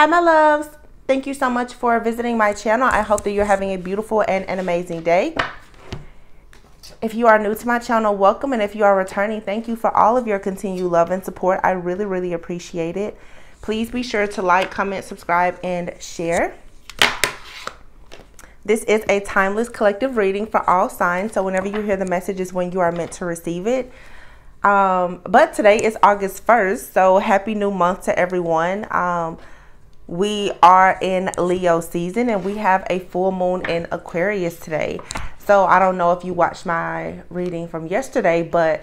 Hi, my loves. Thank you so much for visiting my channel. I hope that you're having a beautiful and an amazing day. If you are new to my channel, welcome. And if you are returning, thank you for all of your continued love and support. I really, really appreciate it. Please be sure to like, comment, subscribe, and share. This is a timeless collective reading for all signs. So whenever you hear the message is when you are meant to receive it. Um, but today is August 1st. So happy new month to everyone. Um, we are in Leo season and we have a full moon in Aquarius today. So I don't know if you watched my reading from yesterday, but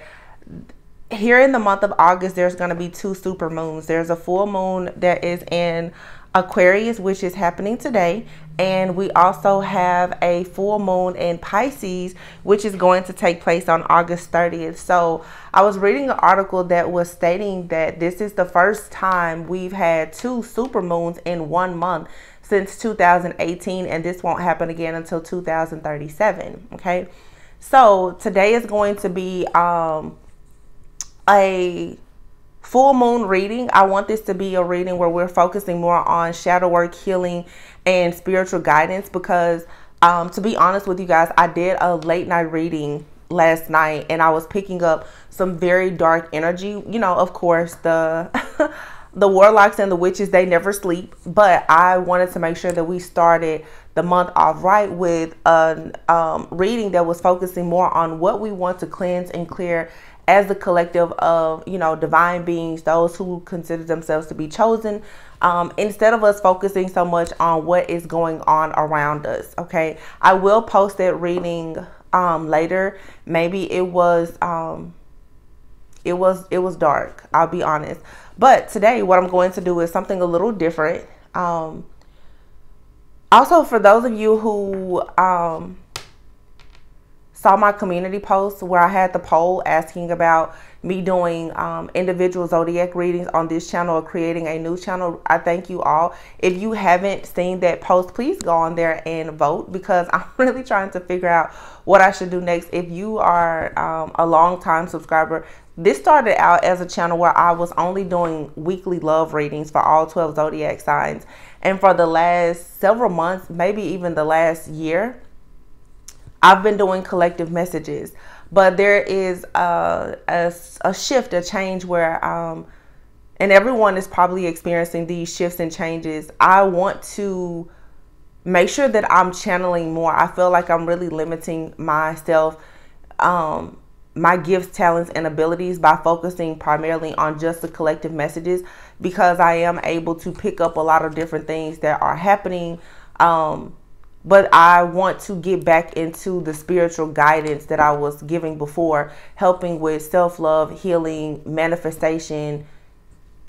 here in the month of August, there's going to be two super moons. There's a full moon that is in Aquarius, which is happening today. And we also have a full moon in Pisces, which is going to take place on August 30th. So I was reading an article that was stating that this is the first time we've had two super moons in one month since 2018. And this won't happen again until 2037. Okay. So today is going to be um, a full moon reading. I want this to be a reading where we're focusing more on shadow work, healing, and spiritual guidance because um, to be honest with you guys, I did a late night reading last night and I was picking up some very dark energy. You know, of course, the the warlocks and the witches, they never sleep, but I wanted to make sure that we started the month off right with a um, reading that was focusing more on what we want to cleanse and clear as the collective of, you know, divine beings, those who consider themselves to be chosen, um, instead of us focusing so much on what is going on around us. Okay. I will post that reading um, later. Maybe it was, um, it was, it was dark. I'll be honest. But today what I'm going to do is something a little different. Um, also for those of you who, um, saw my community post where I had the poll asking about me doing um, individual zodiac readings on this channel or creating a new channel. I thank you all. If you haven't seen that post, please go on there and vote because I'm really trying to figure out what I should do next. If you are um, a long time subscriber, this started out as a channel where I was only doing weekly love readings for all 12 zodiac signs. And for the last several months, maybe even the last year, I've been doing collective messages, but there is a, a, a shift, a change where, um, and everyone is probably experiencing these shifts and changes. I want to make sure that I'm channeling more. I feel like I'm really limiting myself, um, my gifts, talents, and abilities by focusing primarily on just the collective messages because I am able to pick up a lot of different things that are happening. Um, but I want to get back into the spiritual guidance that I was giving before, helping with self love, healing, manifestation,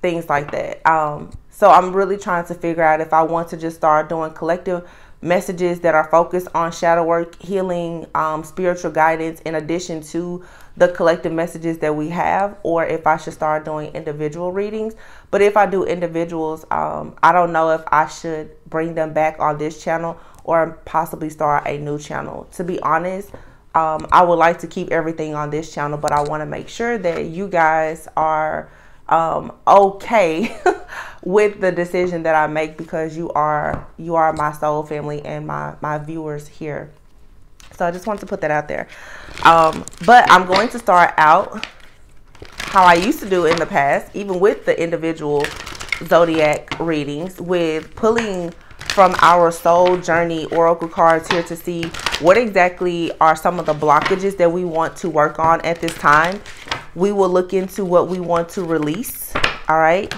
things like that. Um, so I'm really trying to figure out if I want to just start doing collective messages that are focused on shadow work, healing, um, spiritual guidance, in addition to the collective messages that we have, or if I should start doing individual readings. But if I do individuals, um, I don't know if I should bring them back on this channel or possibly start a new channel. To be honest, um, I would like to keep everything on this channel, but I want to make sure that you guys are um, okay with the decision that I make because you are you are my soul family and my my viewers here. So I just want to put that out there. Um, but I'm going to start out how I used to do in the past, even with the individual zodiac readings, with pulling from our soul journey oracle cards here to see what exactly are some of the blockages that we want to work on at this time. We will look into what we want to release. All right.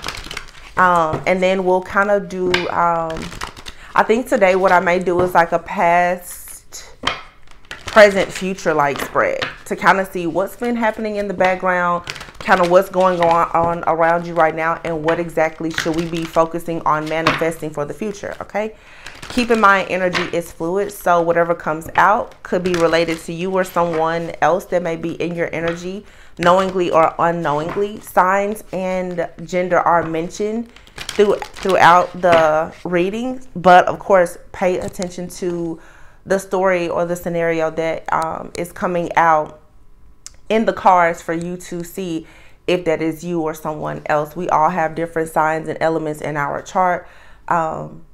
Um, and then we'll kind of do, um, I think today what I may do is like a past, present, future like spread to kind of see what's been happening in the background, kind of what's going on, on around you right now and what exactly should we be focusing on manifesting for the future okay? Keep in mind energy is fluid so whatever comes out could be related to you or someone else that may be in your energy knowingly or unknowingly. Signs and gender are mentioned through, throughout the reading but of course pay attention to the story or the scenario that um, is coming out in the cards for you to see if that is you or someone else. We all have different signs and elements in our chart. Um,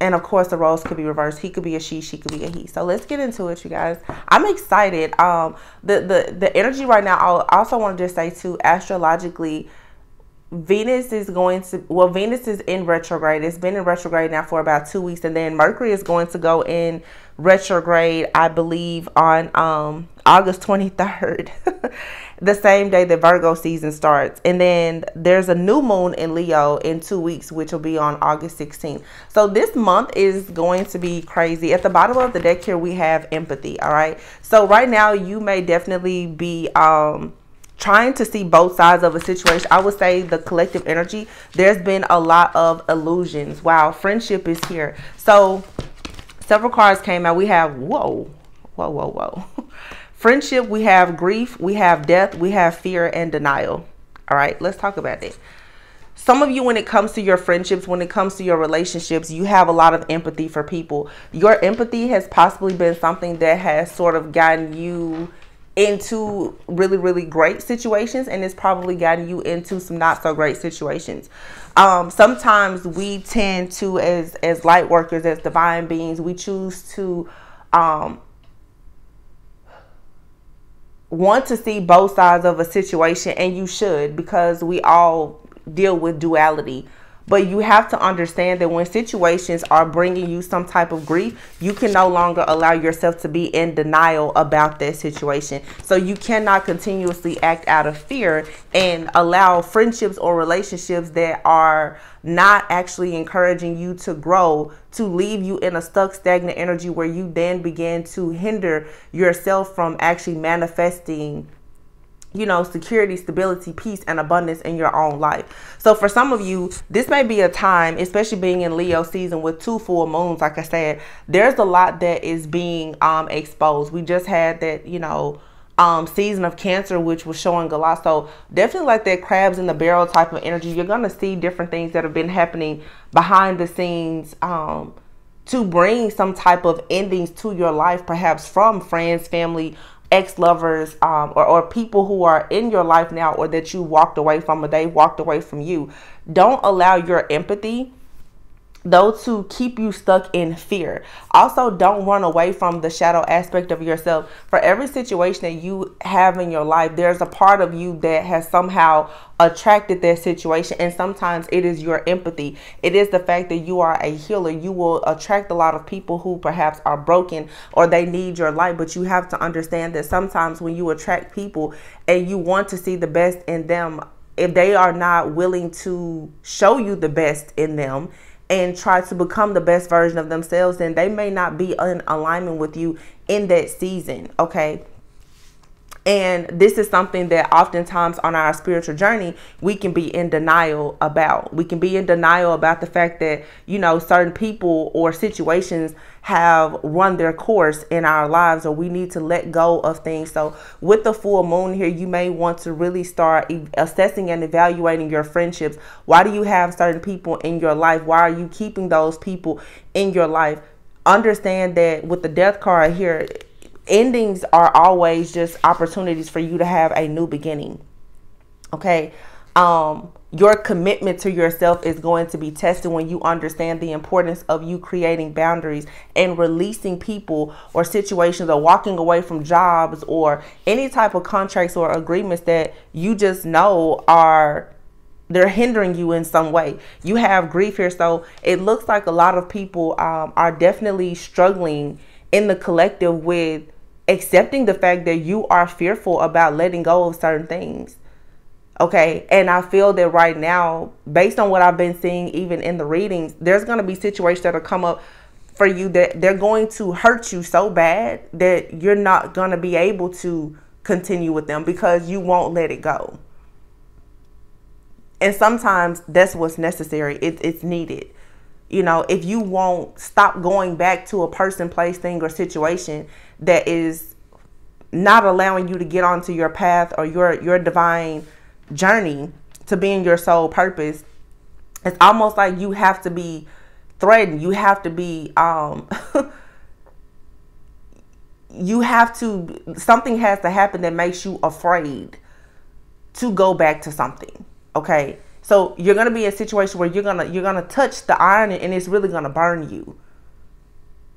and of course, the roles could be reversed. He could be a she, she could be a he. So let's get into it, you guys. I'm excited. Um, the the the energy right now. I also want to just say too, astrologically, Venus is going to well, Venus is in retrograde. It's been in retrograde now for about two weeks, and then Mercury is going to go in retrograde, I believe, on um August 23rd. the same day that Virgo season starts. And then there's a new moon in Leo in two weeks, which will be on August 16th. So this month is going to be crazy. At the bottom of the deck here, we have empathy. All right. So right now, you may definitely be um, trying to see both sides of a situation. I would say the collective energy, there's been a lot of illusions. Wow. Friendship is here. So several cards came out. We have, whoa, whoa, whoa, whoa. Friendship, we have grief, we have death, we have fear and denial. All right, let's talk about it. Some of you, when it comes to your friendships, when it comes to your relationships, you have a lot of empathy for people. Your empathy has possibly been something that has sort of gotten you into really, really great situations, and it's probably gotten you into some not so great situations. Um, sometimes we tend to, as as light workers, as divine beings, we choose to um, want to see both sides of a situation, and you should because we all deal with duality. But you have to understand that when situations are bringing you some type of grief, you can no longer allow yourself to be in denial about that situation. So you cannot continuously act out of fear and allow friendships or relationships that are not actually encouraging you to grow to leave you in a stuck stagnant energy where you then begin to hinder yourself from actually manifesting you know, security, stability, peace, and abundance in your own life. So for some of you, this may be a time, especially being in Leo season with two full moons, like I said, there's a lot that is being um, exposed. We just had that, you know, um, season of cancer, which was showing a lot. So definitely like that crabs in the barrel type of energy. You're going to see different things that have been happening behind the scenes, um, to bring some type of endings to your life, perhaps from friends, family, ex-lovers um, or, or people who are in your life now or that you walked away from or they walked away from you don't allow your empathy those who keep you stuck in fear. Also, don't run away from the shadow aspect of yourself. For every situation that you have in your life, there's a part of you that has somehow attracted that situation. And sometimes it is your empathy. It is the fact that you are a healer. You will attract a lot of people who perhaps are broken or they need your light. But you have to understand that sometimes when you attract people and you want to see the best in them, if they are not willing to show you the best in them, and try to become the best version of themselves, then they may not be in alignment with you in that season. Okay. And this is something that oftentimes on our spiritual journey, we can be in denial about. We can be in denial about the fact that, you know, certain people or situations have run their course in our lives or we need to let go of things. So, with the full moon here, you may want to really start assessing and evaluating your friendships. Why do you have certain people in your life? Why are you keeping those people in your life? Understand that with the death card here, endings are always just opportunities for you to have a new beginning. Okay. Um, your commitment to yourself is going to be tested when you understand the importance of you creating boundaries and releasing people or situations or walking away from jobs or any type of contracts or agreements that you just know are they're hindering you in some way. You have grief here, so it looks like a lot of people um, are definitely struggling in the collective with accepting the fact that you are fearful about letting go of certain things. Okay. And I feel that right now, based on what I've been seeing, even in the readings, there's going to be situations that will come up for you that they're going to hurt you so bad that you're not going to be able to continue with them because you won't let it go. And sometimes that's what's necessary, it, it's needed you know, if you won't stop going back to a person, place, thing, or situation that is not allowing you to get onto your path or your your divine journey to being your sole purpose, it's almost like you have to be threatened. You have to be um you have to something has to happen that makes you afraid to go back to something. Okay? So you're gonna be in a situation where you're gonna you're gonna touch the iron and it's really gonna burn you.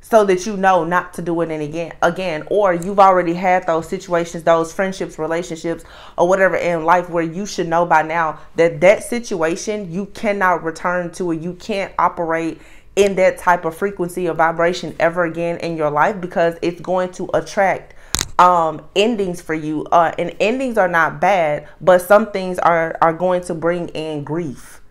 So that you know not to do it again again. Or you've already had those situations, those friendships, relationships, or whatever in life where you should know by now that that situation you cannot return to it. You can't operate in that type of frequency or vibration ever again in your life because it's going to attract um endings for you uh and endings are not bad but some things are are going to bring in grief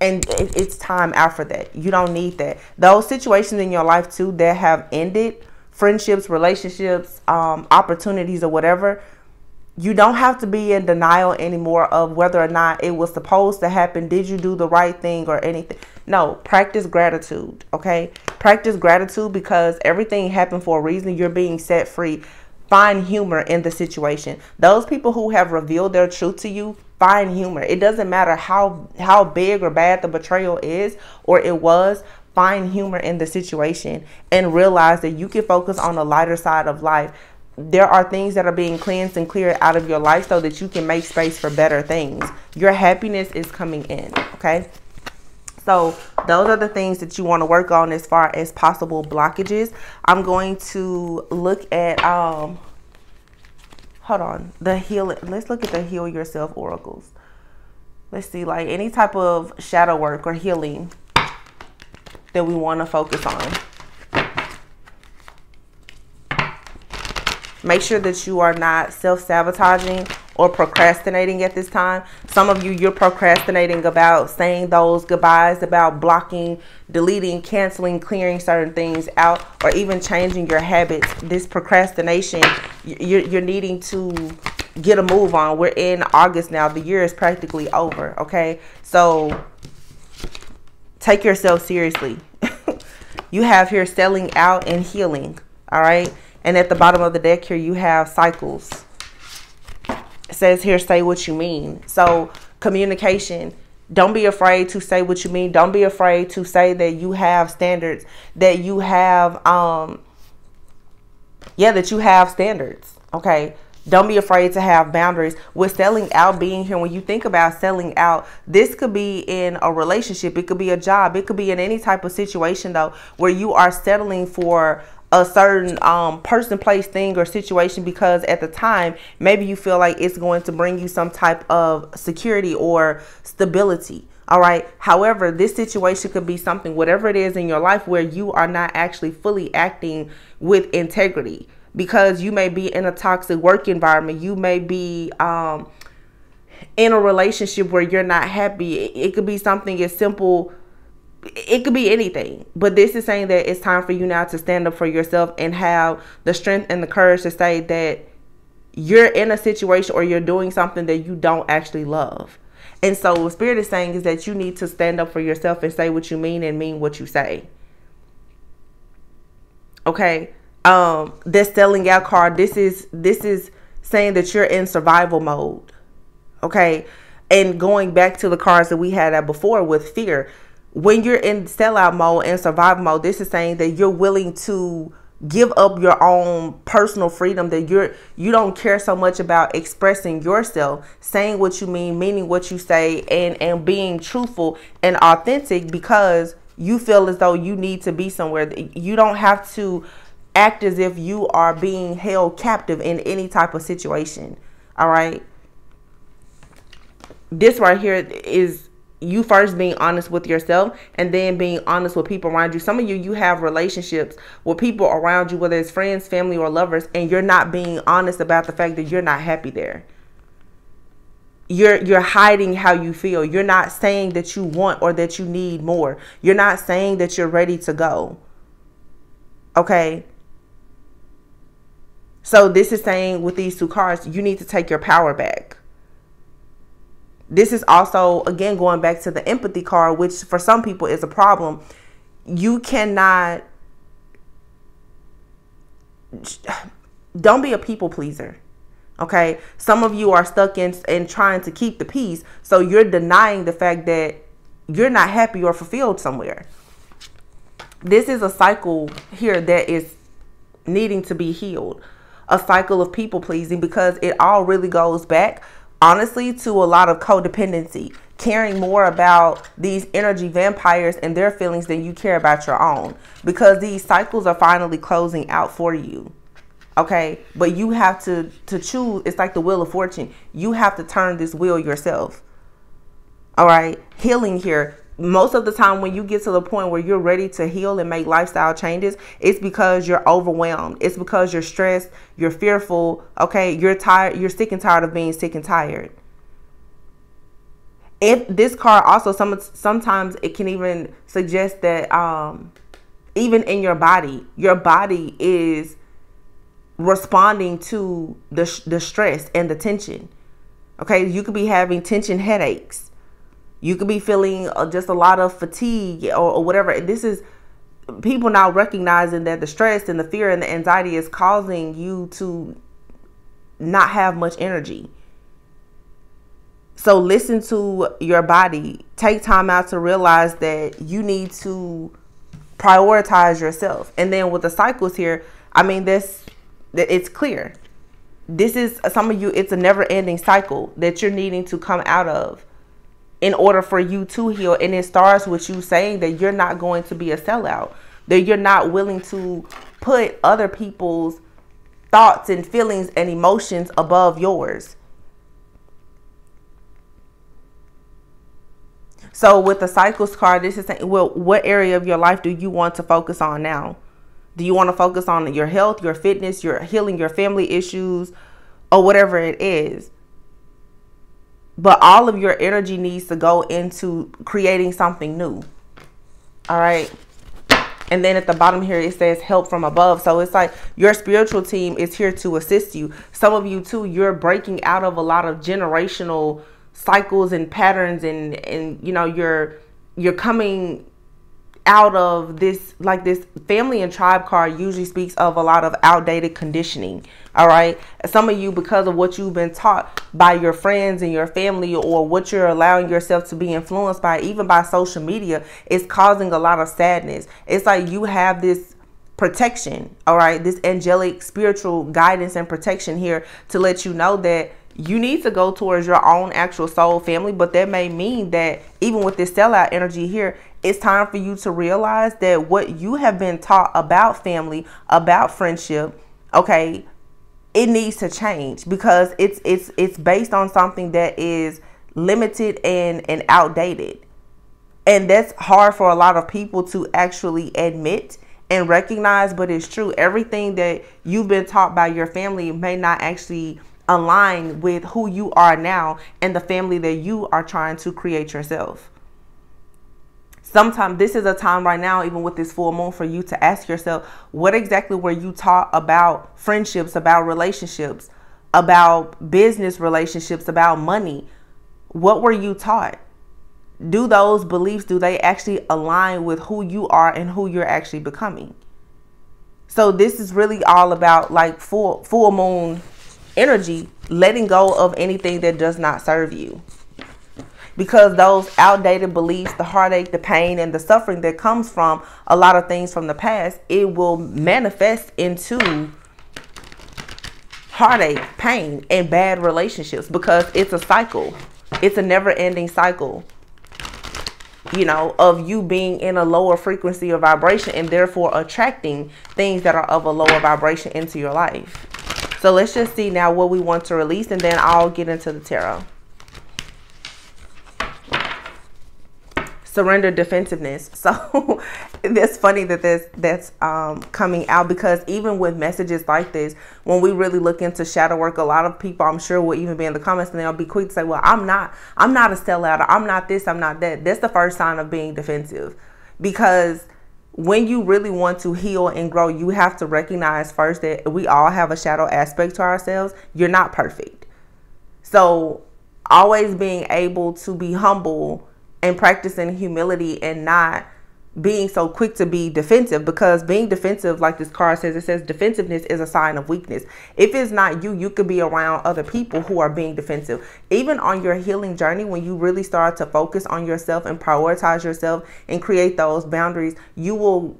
and it, it's time for that. You don't need that. Those situations in your life too that have ended friendships relationships um opportunities or whatever you don't have to be in denial anymore of whether or not it was supposed to happen. Did you do the right thing or anything? No. Practice gratitude okay? Practice gratitude because everything happened for a reason. You're being set free. Find humor in the situation. Those people who have revealed their truth to you, find humor. It doesn't matter how how big or bad the betrayal is or it was, find humor in the situation and realize that you can focus on the lighter side of life. There are things that are being cleansed and cleared out of your life so that you can make space for better things. Your happiness is coming in, okay? So those are the things that you want to work on as far as possible blockages. I'm going to look at, um, hold on, the heal. Let's look at the heal yourself oracles. Let's see, like any type of shadow work or healing that we want to focus on. Make sure that you are not self-sabotaging or procrastinating at this time. Some of you, you're procrastinating about saying those goodbyes, about blocking, deleting, canceling, clearing certain things out, or even changing your habits. This procrastination, you're, you're needing to get a move on. We're in August now. The year is practically over, okay? So take yourself seriously. you have here selling out and healing, all right? And at the bottom of the deck here, you have cycles says here, say what you mean. So communication, don't be afraid to say what you mean. Don't be afraid to say that you have standards, that you have, um, yeah, that you have standards. Okay. Don't be afraid to have boundaries. With selling out being here, when you think about selling out, this could be in a relationship, it could be a job, it could be in any type of situation, though, where you are settling for a certain um, person, place, thing, or situation because at the time, maybe you feel like it's going to bring you some type of security or stability. All right. However, this situation could be something, whatever it is in your life, where you are not actually fully acting with integrity because you may be in a toxic work environment. You may be, um, in a relationship where you're not happy. It, could be something as simple it could be anything but this is saying that it's time for you now to stand up for yourself and have the strength and the courage to say that you're in a situation or you're doing something that you don't actually love. And so what spirit is saying is that you need to stand up for yourself and say what you mean and mean what you say. Okay? Um this selling out card this is this is saying that you're in survival mode. Okay? And going back to the cards that we had at before with fear when you're in sellout mode and survival mode, this is saying that you're willing to give up your own personal freedom that you're you don't care so much about expressing yourself saying what you mean meaning what you say and and being truthful and authentic because you feel as though you need to be somewhere. You don't have to act as if you are being held captive in any type of situation. All right? This right here is you first being honest with yourself and then being honest with people around you. Some of you, you have relationships with people around you, whether it's friends, family, or lovers, and you're not being honest about the fact that you're not happy there. You're you're hiding how you feel. You're not saying that you want or that you need more. You're not saying that you're ready to go. Okay? So this is saying with these two cards, you need to take your power back this is also again going back to the empathy card which for some people is a problem. You cannot don't be a people pleaser okay? Some of you are stuck in in trying to keep the peace so you're denying the fact that you're not happy or fulfilled somewhere. This is a cycle here that is needing to be healed a cycle of people pleasing because it all really goes back honestly to a lot of codependency caring more about these energy vampires and their feelings than you care about your own. Because these cycles are finally closing out for you okay? But you have to to choose it's like the wheel of fortune. You have to turn this wheel yourself all right? Healing here most of the time when you get to the point where you're ready to heal and make lifestyle changes it's because you're overwhelmed. It's because you're stressed you're fearful okay? You're tired you're sick and tired of being sick and tired. If this card also some sometimes it can even suggest that um even in your body your body is responding to the the stress and the tension okay? You could be having tension headaches you could be feeling uh, just a lot of fatigue or, or whatever this is people now recognizing that the stress and the fear and the anxiety is causing you to not have much energy so listen to your body. Take time out to realize that you need to prioritize yourself. And then with the cycles here, I mean this it's clear. This is some of you it's a never-ending cycle that you're needing to come out of in order for you to heal and it starts with you saying that you're not going to be a sellout. That you're not willing to put other people's thoughts and feelings and emotions above yours So with the cycles card, this is saying, well, what area of your life do you want to focus on now? Do you want to focus on your health, your fitness, your healing, your family issues, or whatever it is? But all of your energy needs to go into creating something new. All right. And then at the bottom here, it says help from above. So it's like your spiritual team is here to assist you. Some of you, too, you're breaking out of a lot of generational cycles and patterns and and you know you're you're coming out of this like this family and tribe card usually speaks of a lot of outdated conditioning all right? Some of you because of what you've been taught by your friends and your family or what you're allowing yourself to be influenced by even by social media is causing a lot of sadness. It's like you have this protection all right? This angelic spiritual guidance and protection here to let you know that you need to go towards your own actual soul family but that may mean that even with this sellout energy here it's time for you to realize that what you have been taught about family about friendship okay it needs to change because it's it's it's based on something that is limited and and outdated and that's hard for a lot of people to actually admit and recognize but it's true everything that you've been taught by your family may not actually align with who you are now and the family that you are trying to create yourself. Sometimes this is a time right now, even with this full moon, for you to ask yourself, what exactly were you taught about friendships, about relationships, about business relationships, about money? What were you taught? Do those beliefs, do they actually align with who you are and who you're actually becoming? So this is really all about like full full moon energy letting go of anything that does not serve you. Because those outdated beliefs, the heartache, the pain, and the suffering that comes from a lot of things from the past, it will manifest into heartache, pain, and bad relationships because it's a cycle. It's a never ending cycle, you know, of you being in a lower frequency or vibration and therefore attracting things that are of a lower vibration into your life. So let's just see now what we want to release and then I'll get into the tarot. Surrender defensiveness. So that's funny that this that's um, coming out because even with messages like this, when we really look into shadow work, a lot of people I'm sure will even be in the comments and they'll be quick to say, well, I'm not, I'm not a sellout. I'm not this, I'm not that. That's the first sign of being defensive because when you really want to heal and grow, you have to recognize first that we all have a shadow aspect to ourselves. You're not perfect. So, always being able to be humble and practicing humility and not being so quick to be defensive because being defensive, like this card says, it says defensiveness is a sign of weakness. If it's not you, you could be around other people who are being defensive. Even on your healing journey, when you really start to focus on yourself and prioritize yourself and create those boundaries, you will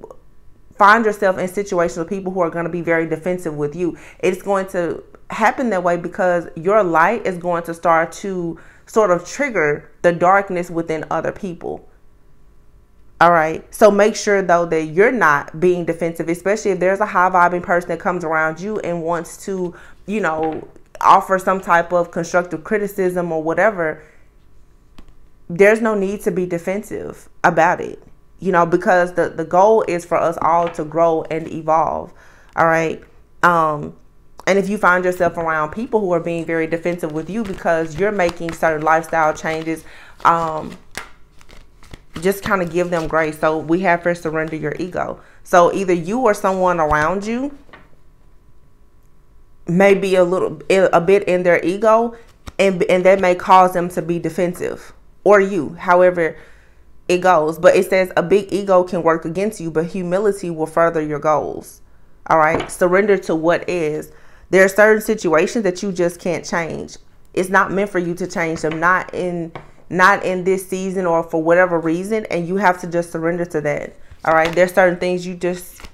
find yourself in situations with people who are going to be very defensive with you. It's going to happen that way because your light is going to start to sort of trigger the darkness within other people. All right. So make sure though that you're not being defensive, especially if there's a high vibing person that comes around you and wants to, you know, offer some type of constructive criticism or whatever. There's no need to be defensive about it, you know, because the, the goal is for us all to grow and evolve. All right. Um, and if you find yourself around people who are being very defensive with you because you're making certain lifestyle changes, um, just kind of give them grace. So we have to surrender your ego. So either you or someone around you may be a little a bit in their ego and and that may cause them to be defensive. Or you however it goes. But it says a big ego can work against you but humility will further your goals. All right? Surrender to what is there are certain situations that you just can't change. It's not meant for you to change them not in not in this season or for whatever reason and you have to just surrender to that all right? There's certain things you just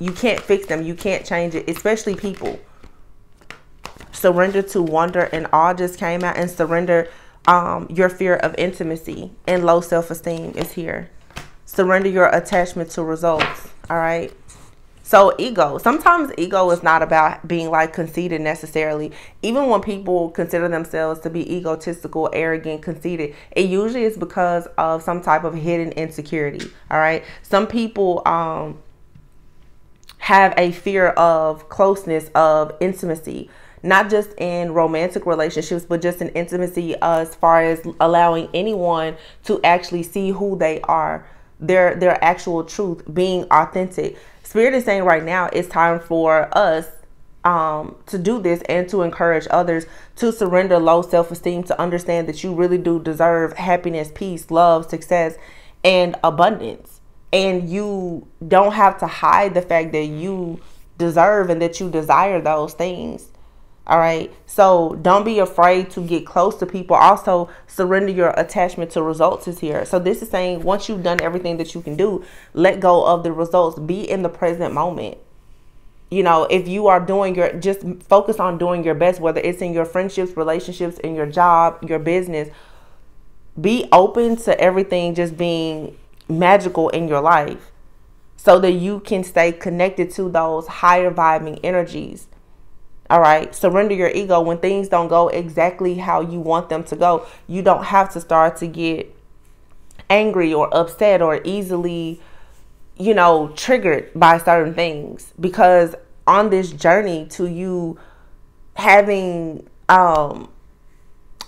you can't fix them. You can't change it especially people. Surrender to wonder and awe just came out and surrender um, your fear of intimacy and low self-esteem is here. Surrender your attachment to results all right so ego, sometimes ego is not about being like conceited necessarily. Even when people consider themselves to be egotistical, arrogant, conceited, it usually is because of some type of hidden insecurity. All right. Some people um have a fear of closeness, of intimacy, not just in romantic relationships, but just in intimacy as far as allowing anyone to actually see who they are, their their actual truth, being authentic. Spirit is saying right now it's time for us um, to do this and to encourage others to surrender low self esteem, to understand that you really do deserve happiness, peace, love, success, and abundance. And you don't have to hide the fact that you deserve and that you desire those things. All right. So don't be afraid to get close to people. Also, surrender your attachment to results is here. So this is saying once you've done everything that you can do, let go of the results. Be in the present moment. You know, if you are doing your, just focus on doing your best, whether it's in your friendships, relationships, in your job, your business. Be open to everything just being magical in your life so that you can stay connected to those higher vibing energies all right. Surrender your ego when things don't go exactly how you want them to go. You don't have to start to get angry or upset or easily, you know, triggered by certain things because on this journey to you having um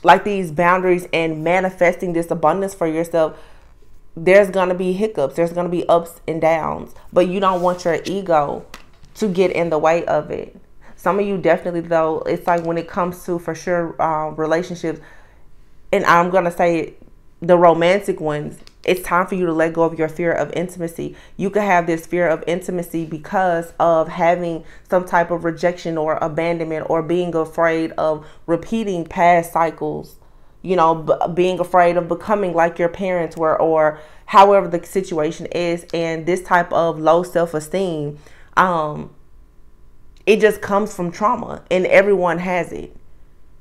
like these boundaries and manifesting this abundance for yourself there's going to be hiccups there's going to be ups and downs but you don't want your ego to get in the way of it some of you definitely though, it's like when it comes to for sure uh, relationships, and I'm gonna say the romantic ones, it's time for you to let go of your fear of intimacy. You could have this fear of intimacy because of having some type of rejection or abandonment or being afraid of repeating past cycles, you know, being afraid of becoming like your parents were or however the situation is. And this type of low self esteem, um, it just comes from trauma and everyone has it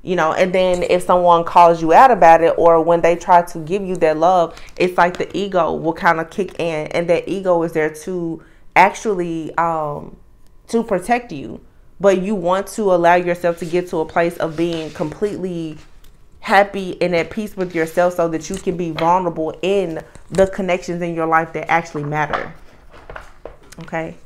you know and then if someone calls you out about it or when they try to give you their love it's like the ego will kind of kick in and that ego is there to actually um to protect you. But you want to allow yourself to get to a place of being completely happy and at peace with yourself so that you can be vulnerable in the connections in your life that actually matter. Okay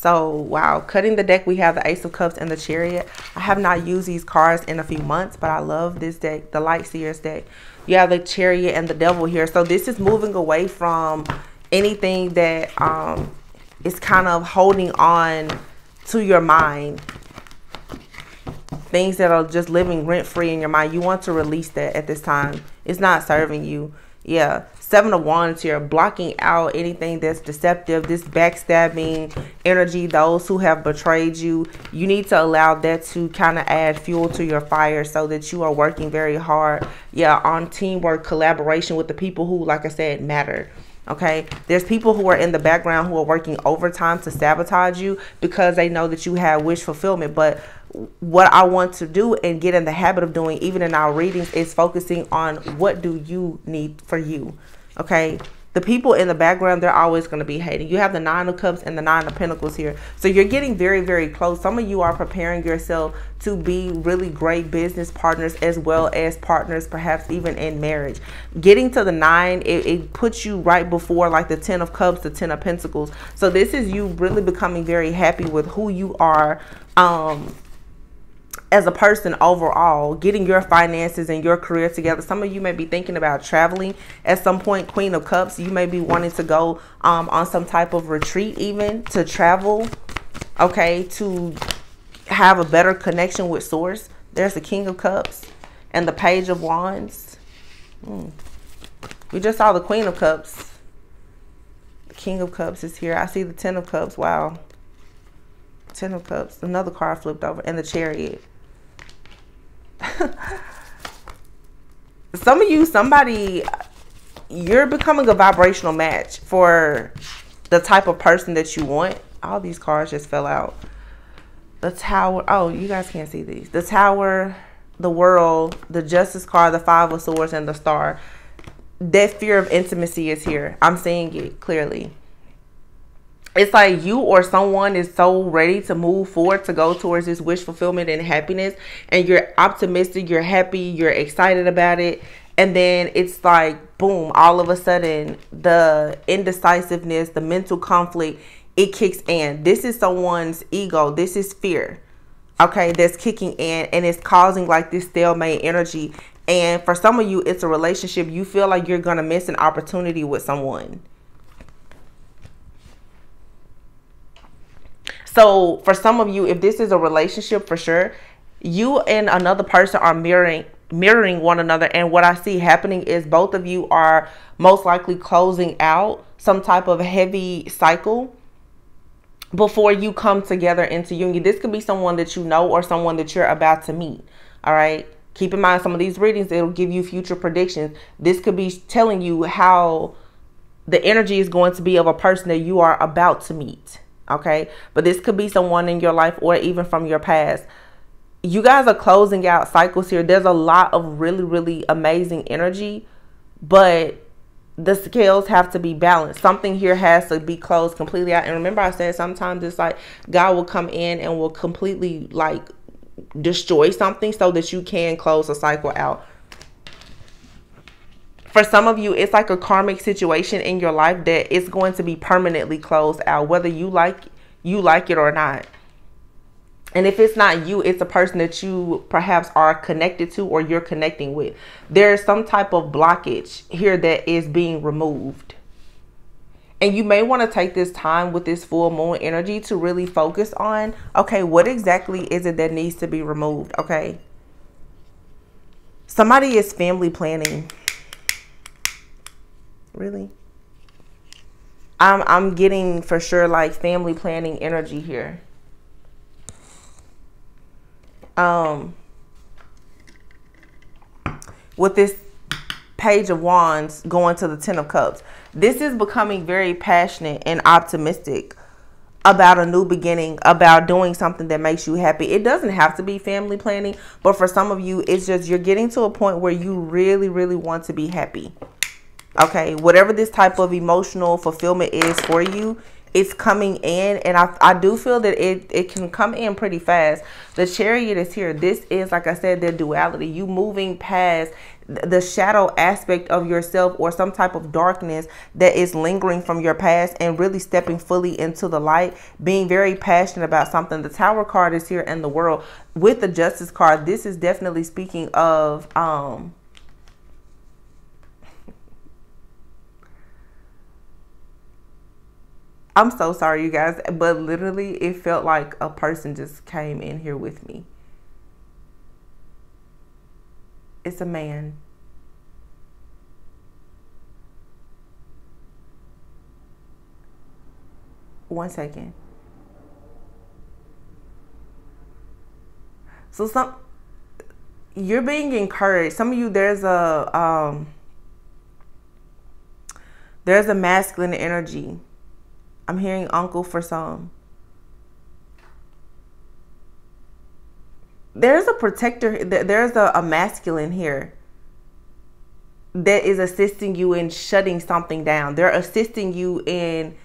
so, wow, cutting the deck, we have the Ace of Cups and the Chariot. I have not used these cards in a few months, but I love this deck, the Light Seers deck. You have the Chariot and the Devil here. So, this is moving away from anything that um, is kind of holding on to your mind. Things that are just living rent-free in your mind. You want to release that at this time. It's not serving you. Yeah. Seven of Wands here, blocking out anything that's deceptive, this backstabbing energy, those who have betrayed you. You need to allow that to kind of add fuel to your fire so that you are working very hard, yeah, on teamwork, collaboration with the people who, like I said, matter. Okay. There's people who are in the background who are working overtime to sabotage you because they know that you have wish fulfillment. But what I want to do and get in the habit of doing, even in our readings, is focusing on what do you need for you. Okay? The people in the background they're always going to be hating. You have the nine of cups and the nine of pentacles here. So you're getting very very close. Some of you are preparing yourself to be really great business partners as well as partners perhaps even in marriage. Getting to the nine it, it puts you right before like the ten of cups the ten of pentacles. So this is you really becoming very happy with who you are um as a person overall, getting your finances and your career together. Some of you may be thinking about traveling at some point. Queen of Cups, you may be wanting to go um, on some type of retreat, even to travel, okay, to have a better connection with Source. There's the King of Cups and the Page of Wands. Hmm. We just saw the Queen of Cups. The King of Cups is here. I see the Ten of Cups. Wow. Ten of Cups. Another card flipped over. And the Chariot. some of you, somebody, you're becoming a vibrational match for the type of person that you want. All these cards just fell out. The tower. Oh, you guys can't see these. The tower, the world, the justice card, the five of swords, and the star. That fear of intimacy is here. I'm seeing it clearly it's like you or someone is so ready to move forward to go towards this wish fulfillment and happiness and you're optimistic you're happy you're excited about it and then it's like boom all of a sudden the indecisiveness the mental conflict it kicks in. This is someone's ego. This is fear okay that's kicking in and it's causing like this stalemate energy. And for some of you it's a relationship. You feel like you're gonna miss an opportunity with someone So for some of you, if this is a relationship for sure, you and another person are mirroring mirroring one another and what I see happening is both of you are most likely closing out some type of heavy cycle before you come together into union. This could be someone that you know or someone that you're about to meet. All right. Keep in mind some of these readings, it'll give you future predictions. This could be telling you how the energy is going to be of a person that you are about to meet okay? But this could be someone in your life or even from your past. You guys are closing out cycles here. There's a lot of really, really amazing energy, but the scales have to be balanced. Something here has to be closed completely out. And remember, I said sometimes it's like God will come in and will completely like destroy something so that you can close a cycle out for some of you, it's like a karmic situation in your life that it's going to be permanently closed out, whether you like you like it or not. And if it's not you, it's a person that you perhaps are connected to or you're connecting with. There's some type of blockage here that is being removed. And you may want to take this time with this full moon energy to really focus on, okay, what exactly is it that needs to be removed? Okay. Somebody is family planning really i'm i'm getting for sure like family planning energy here um with this page of wands going to the ten of cups this is becoming very passionate and optimistic about a new beginning, about doing something that makes you happy. It doesn't have to be family planning, but for some of you, it's just you're getting to a point where you really, really want to be happy. Okay, whatever this type of emotional fulfillment is for you, it's coming in and I, I do feel that it, it can come in pretty fast. The chariot is here. This is, like I said, the duality. You moving past the shadow aspect of yourself or some type of darkness that is lingering from your past and really stepping fully into the light, being very passionate about something. The tower card is here in the world. With the justice card, this is definitely speaking of um I'm so sorry, you guys, but literally, it felt like a person just came in here with me. It's a man. One second. So some you're being encouraged. Some of you there's a um There's a masculine energy. I'm hearing uncle for some. There's a protector, there's a, a masculine here that is assisting you in shutting something down. They're assisting you in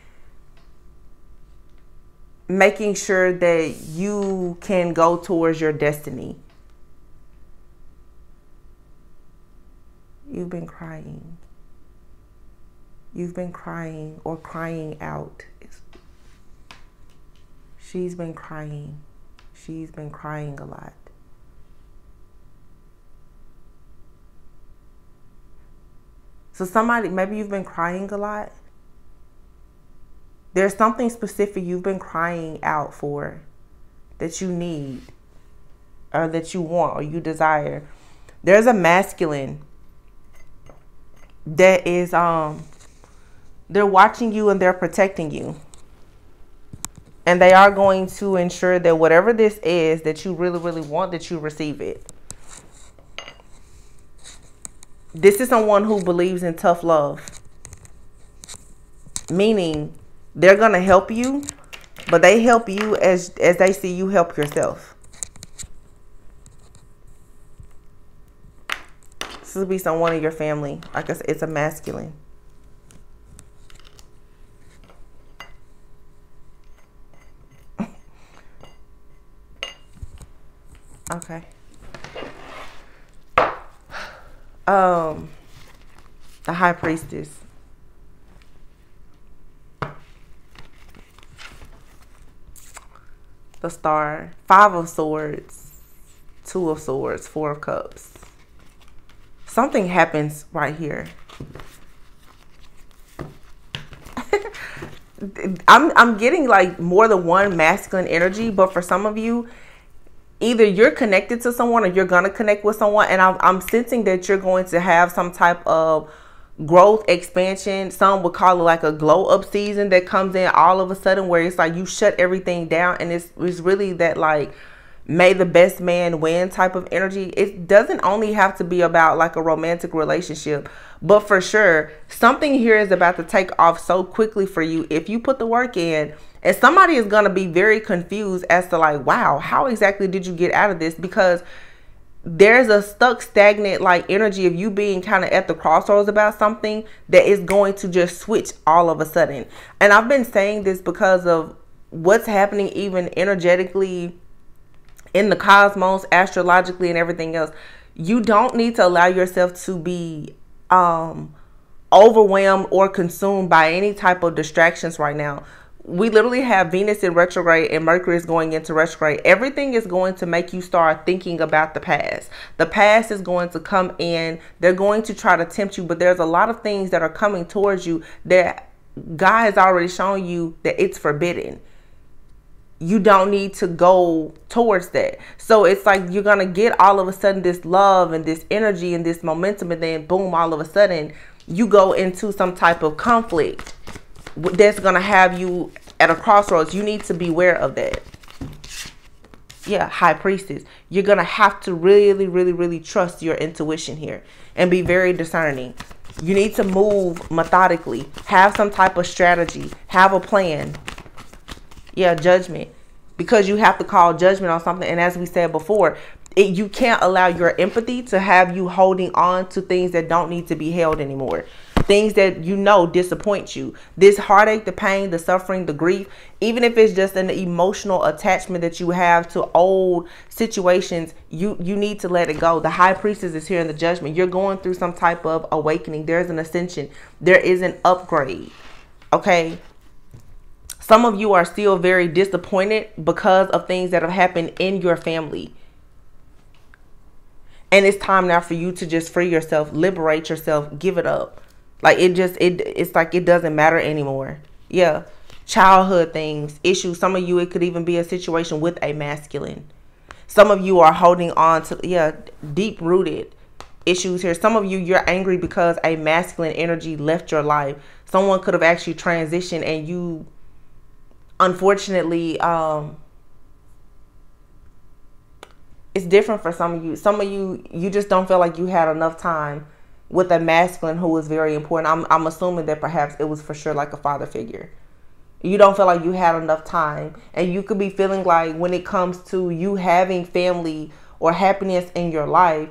making sure that you can go towards your destiny. You've been crying. You've been crying or crying out. She's been crying. She's been crying a lot. So, somebody, maybe you've been crying a lot. There's something specific you've been crying out for that you need or that you want or you desire. There's a masculine that is um they're watching you and they're protecting you. And they are going to ensure that whatever this is that you really, really want, that you receive it. This is someone who believes in tough love. Meaning they're going to help you, but they help you as, as they see you help yourself. This will be someone in your family. Like I said, it's a masculine. Okay. Um, the high priestess. The star. Five of swords. Two of swords. Four of cups. Something happens right here. I'm I'm getting like more than one masculine energy, but for some of you, either you're connected to someone or you're going to connect with someone. And I'm, I'm sensing that you're going to have some type of growth expansion. Some would call it like a glow up season that comes in all of a sudden where it's like you shut everything down and it's, it's really that like may the best man win type of energy it doesn't only have to be about like a romantic relationship but for sure something here is about to take off so quickly for you if you put the work in and somebody is going to be very confused as to like, wow, how exactly did you get out of this? Because there's a stuck stagnant like energy of you being kind of at the crossroads about something that is going to just switch all of a sudden. And I've been saying this because of what's happening even energetically in the cosmos, astrologically and everything else. You don't need to allow yourself to be um overwhelmed or consumed by any type of distractions right now we literally have Venus in retrograde and Mercury is going into retrograde. Everything is going to make you start thinking about the past. The past is going to come in. They're going to try to tempt you, but there's a lot of things that are coming towards you that God has already shown you that it's forbidden. You don't need to go towards that. So it's like you're going to get all of a sudden this love and this energy and this momentum, and then boom, all of a sudden you go into some type of conflict that's going to have you at a crossroads. You need to be aware of that. Yeah, high priestess. You're going to have to really, really, really trust your intuition here and be very discerning. You need to move methodically, have some type of strategy, have a plan. Yeah, judgment. Because you have to call judgment on something. And as we said before, it, you can't allow your empathy to have you holding on to things that don't need to be held anymore things that you know disappoint you. This heartache, the pain, the suffering, the grief, even if it's just an emotional attachment that you have to old situations, you you need to let it go. The high priestess is here in the judgment. You're going through some type of awakening. There's an ascension. There is an upgrade. Okay? Some of you are still very disappointed because of things that have happened in your family. And it's time now for you to just free yourself, liberate yourself, give it up. Like it just it it's like it doesn't matter anymore. Yeah. Childhood things, issues. Some of you it could even be a situation with a masculine. Some of you are holding on to yeah, deep rooted issues here. Some of you you're angry because a masculine energy left your life. Someone could have actually transitioned and you unfortunately um it's different for some of you. Some of you you just don't feel like you had enough time with a masculine who was very important. I'm I'm assuming that perhaps it was for sure like a father figure. You don't feel like you had enough time, and you could be feeling like when it comes to you having family or happiness in your life,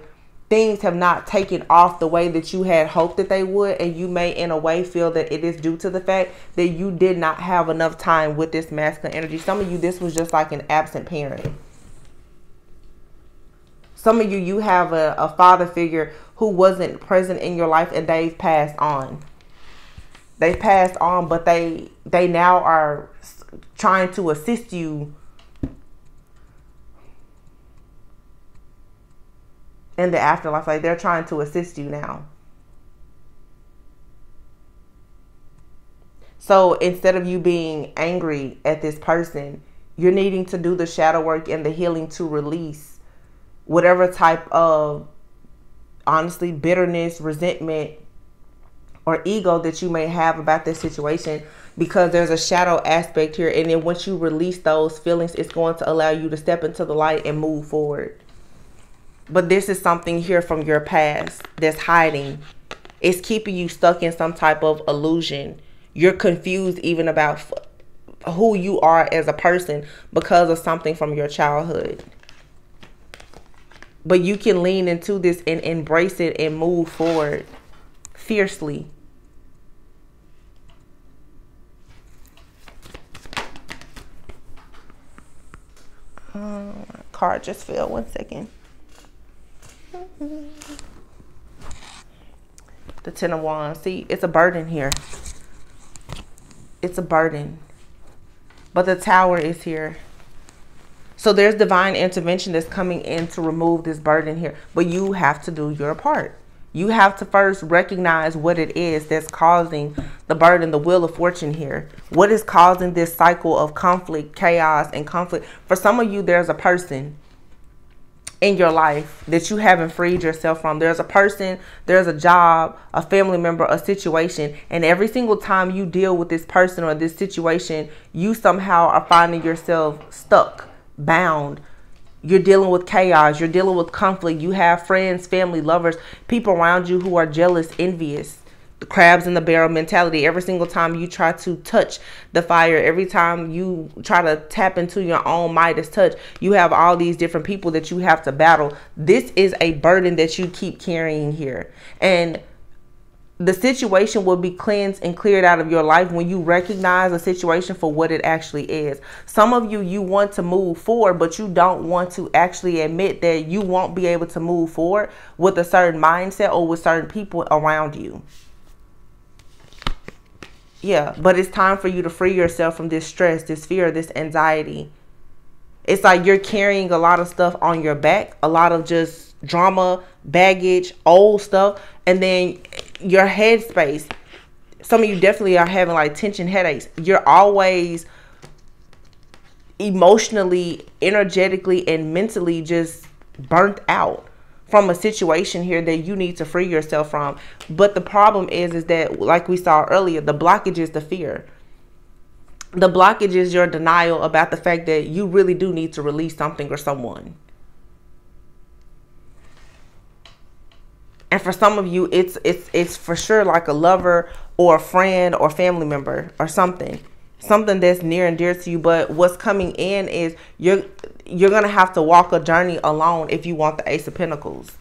things have not taken off the way that you had hoped that they would, and you may in a way feel that it is due to the fact that you did not have enough time with this masculine energy. Some of you, this was just like an absent parent. Some of you, you have a, a father figure who wasn't present in your life and they've passed on. They've passed on, but they they now are trying to assist you in the afterlife. Like they're trying to assist you now. So instead of you being angry at this person, you're needing to do the shadow work and the healing to release whatever type of honestly bitterness, resentment, or ego that you may have about this situation because there's a shadow aspect here. And then once you release those feelings, it's going to allow you to step into the light and move forward. But this is something here from your past that's hiding. It's keeping you stuck in some type of illusion. You're confused even about who you are as a person because of something from your childhood but you can lean into this and embrace it and move forward fiercely. Uh, card just fell. One second. The Ten of Wands. See, it's a burden here. It's a burden. But the Tower is here. So there's divine intervention that's coming in to remove this burden here. But you have to do your part. You have to first recognize what it is that's causing the burden, the wheel of fortune here. What is causing this cycle of conflict, chaos, and conflict? For some of you, there's a person in your life that you haven't freed yourself from. There's a person, there's a job, a family member, a situation, and every single time you deal with this person or this situation, you somehow are finding yourself stuck bound. You're dealing with chaos. You're dealing with conflict. You have friends, family, lovers, people around you who are jealous, envious. Crabs in the barrel mentality. Every single time you try to touch the fire, every time you try to tap into your own Midas touch, you have all these different people that you have to battle. This is a burden that you keep carrying here. And the situation will be cleansed and cleared out of your life when you recognize a situation for what it actually is. Some of you, you want to move forward, but you don't want to actually admit that you won't be able to move forward with a certain mindset or with certain people around you. Yeah, but it's time for you to free yourself from this stress, this fear, this anxiety. It's like you're carrying a lot of stuff on your back, a lot of just drama, baggage, old stuff, and then your headspace. Some of you definitely are having like tension headaches. You're always emotionally, energetically, and mentally just burnt out from a situation here that you need to free yourself from. But the problem is, is that like we saw earlier, the blockage is the fear. The blockage is your denial about the fact that you really do need to release something or someone. and for some of you it's it's it's for sure like a lover or a friend or family member or something something that's near and dear to you but what's coming in is you're you're gonna have to walk a journey alone if you want the ace of pentacles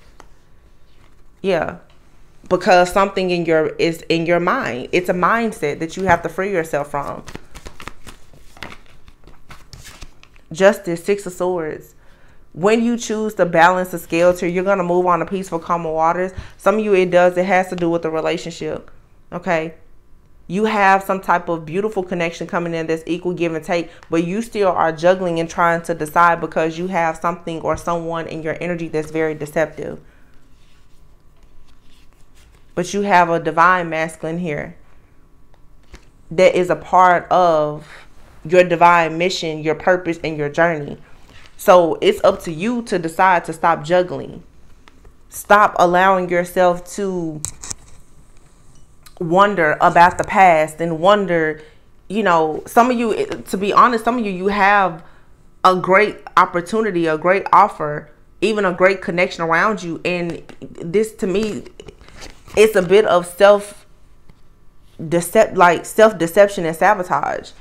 yeah because something in your is in your mind it's a mindset that you have to free yourself from justice six of swords when you choose to balance the scales here, you're going to move on to peaceful, calm waters. Some of you, it does. It has to do with the relationship. Okay. You have some type of beautiful connection coming in that's equal give and take, but you still are juggling and trying to decide because you have something or someone in your energy that's very deceptive. But you have a divine masculine here that is a part of your divine mission, your purpose, and your journey. So it's up to you to decide to stop juggling. Stop allowing yourself to wonder about the past and wonder, you know, some of you, to be honest, some of you, you have a great opportunity, a great offer, even a great connection around you. And this to me, it's a bit of self decept like self deception and sabotage.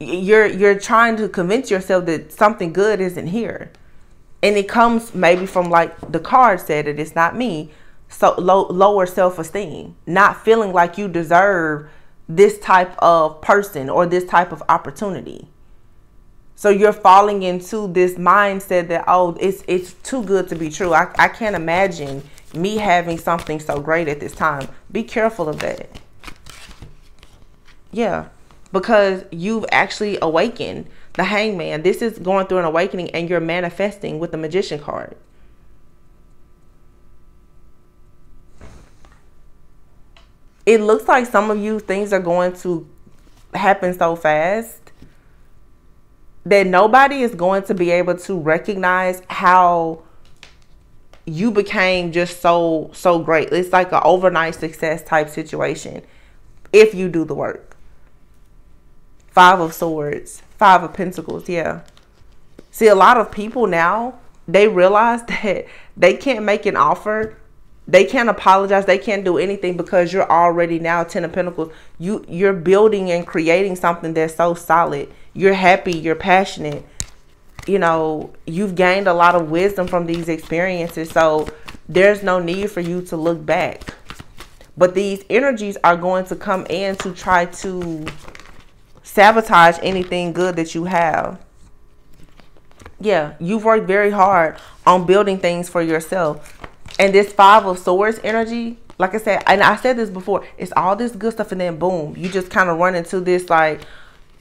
You're you're trying to convince yourself that something good isn't here. And it comes maybe from like the card said it, it's not me. So low, lower self-esteem, not feeling like you deserve this type of person or this type of opportunity. So you're falling into this mindset that oh, it's it's too good to be true. I, I can't imagine me having something so great at this time. Be careful of that. Yeah, because you've actually awakened the hangman. This is going through an awakening and you're manifesting with the magician card. It looks like some of you things are going to happen so fast that nobody is going to be able to recognize how you became just so so great. It's like an overnight success type situation if you do the work. Five of Swords, Five of Pentacles, yeah. See, a lot of people now, they realize that they can't make an offer. They can't apologize. They can't do anything because you're already now Ten of Pentacles. You, you're building and creating something that's so solid. You're happy. You're passionate you know, you've gained a lot of wisdom from these experiences. So there's no need for you to look back. But these energies are going to come in to try to sabotage anything good that you have. Yeah, you've worked very hard on building things for yourself. And this five of swords energy, like I said, and I said this before, it's all this good stuff and then boom, you just kind of run into this like,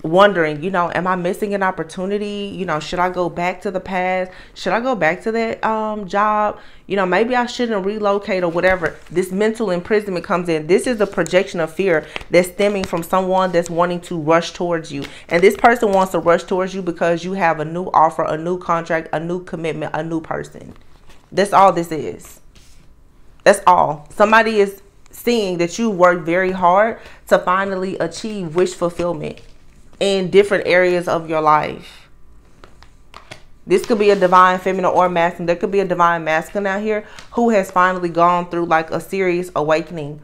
wondering, you know, am I missing an opportunity? You know, should I go back to the past? Should I go back to that um, job? You know, maybe I shouldn't relocate or whatever. This mental imprisonment comes in. This is a projection of fear that's stemming from someone that's wanting to rush towards you. And this person wants to rush towards you because you have a new offer, a new contract, a new commitment, a new person. That's all this is. That's all. Somebody is seeing that you work very hard to finally achieve wish fulfillment in different areas of your life. This could be a divine feminine or masculine. There could be a divine masculine out here who has finally gone through like a serious awakening.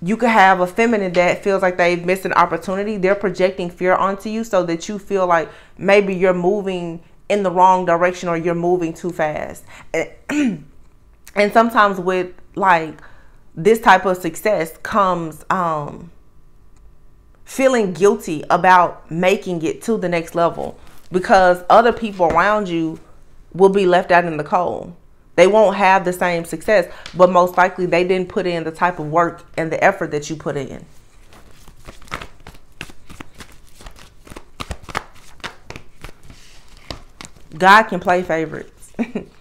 You could have a feminine that feels like they've missed an opportunity. They're projecting fear onto you so that you feel like maybe you're moving in the wrong direction or you're moving too fast. And, sometimes with like this type of success comes um feeling guilty about making it to the next level because other people around you will be left out in the cold. They won't have the same success, but most likely they didn't put in the type of work and the effort that you put in. God can play favorites.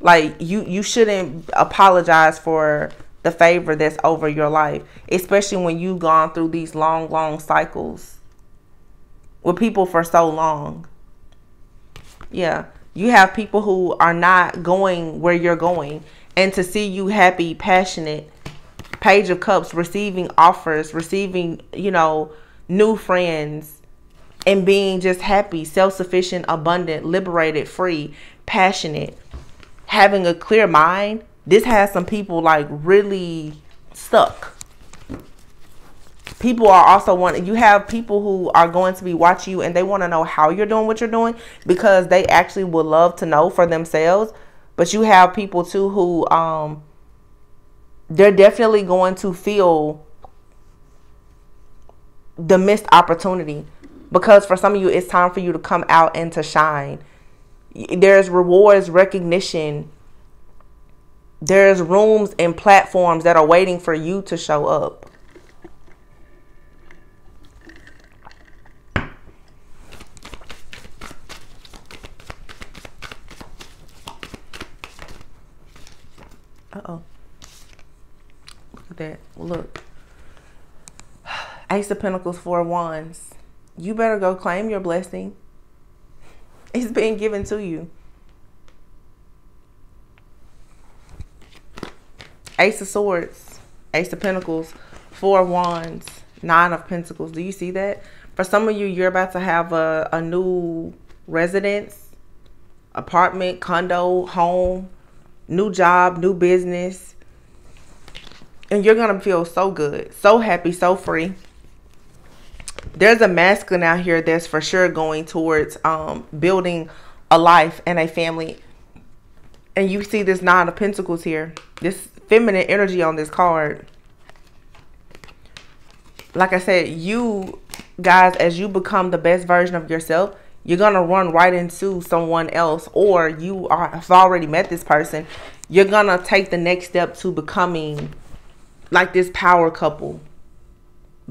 like you you shouldn't apologize for the favor that's over your life, especially when you've gone through these long, long cycles with people for so long. Yeah, you have people who are not going where you're going, and to see you happy, passionate, page of cups, receiving offers, receiving, you know, new friends, and being just happy, self sufficient, abundant, liberated, free, passionate, having a clear mind this has some people like really stuck. People are also wanting, you have people who are going to be watching you and they want to know how you're doing what you're doing because they actually would love to know for themselves. But you have people too who, um, they're definitely going to feel the missed opportunity because for some of you, it's time for you to come out and to shine. There's rewards, recognition, there's rooms and platforms that are waiting for you to show up. Uh-oh. Look at that. Look. Ace of Pentacles, Four Wands. You better go claim your blessing. It's being given to you. Ace of Swords, Ace of Pentacles, Four Wands, Nine of Pentacles. Do you see that? For some of you, you're about to have a, a new residence, apartment, condo, home, new job, new business. And you're going to feel so good, so happy, so free. There's a masculine out here that's for sure going towards um, building a life and a family. And you see this Nine of Pentacles here. This feminine energy on this card. Like I said, you guys, as you become the best version of yourself, you're going to run right into someone else or you are, have already met this person. You're going to take the next step to becoming like this power couple.